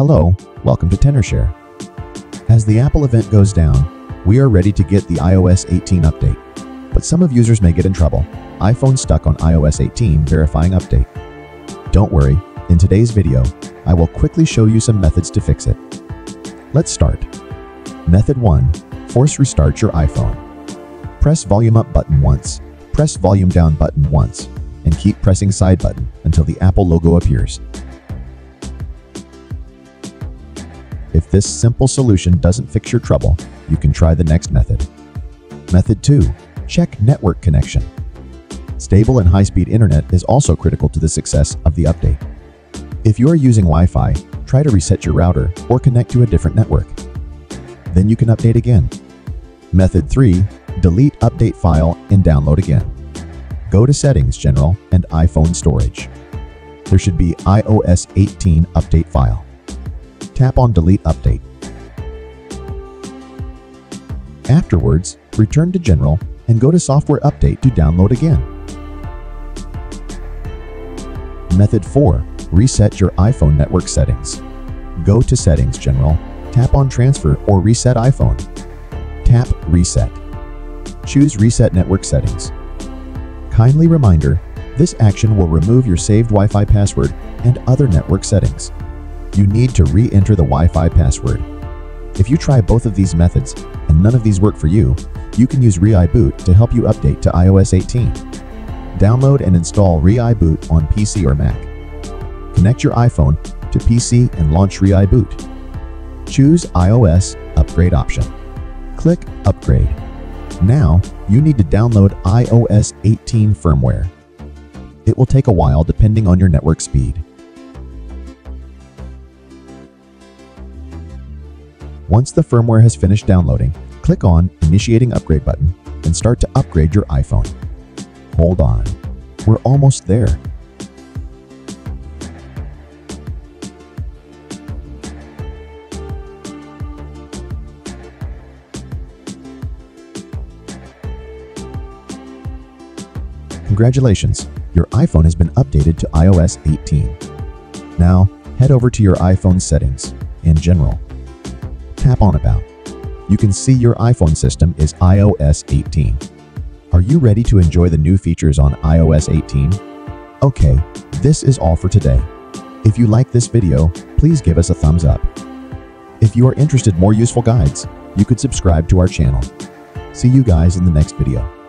Hello, welcome to TenorShare. As the Apple event goes down, we are ready to get the iOS 18 update. But some of users may get in trouble. iPhone stuck on iOS 18 verifying update. Don't worry, in today's video, I will quickly show you some methods to fix it. Let's start. Method 1. Force restart your iPhone. Press volume up button once, press volume down button once, and keep pressing side button until the Apple logo appears. If this simple solution doesn't fix your trouble, you can try the next method. Method 2. Check network connection. Stable and high-speed internet is also critical to the success of the update. If you are using Wi-Fi, try to reset your router or connect to a different network. Then you can update again. Method 3. Delete update file and download again. Go to Settings General and iPhone Storage. There should be iOS 18 update file tap on Delete Update. Afterwards, return to General and go to Software Update to download again. Method 4. Reset your iPhone network settings. Go to Settings General, tap on Transfer or Reset iPhone. Tap Reset. Choose Reset Network Settings. Kindly reminder, this action will remove your saved Wi-Fi password and other network settings you need to re-enter the Wi-Fi password. If you try both of these methods and none of these work for you, you can use ReiBoot to help you update to iOS 18. Download and install ReiBoot on PC or Mac. Connect your iPhone to PC and launch ReiBoot. Choose iOS Upgrade option. Click Upgrade. Now, you need to download iOS 18 firmware. It will take a while depending on your network speed. Once the firmware has finished downloading, click on Initiating Upgrade button and start to upgrade your iPhone. Hold on, we're almost there. Congratulations, your iPhone has been updated to iOS 18. Now, head over to your iPhone settings in General tap on About. You can see your iPhone system is iOS 18. Are you ready to enjoy the new features on iOS 18? Okay, this is all for today. If you like this video, please give us a thumbs up. If you are interested more useful guides, you could subscribe to our channel. See you guys in the next video.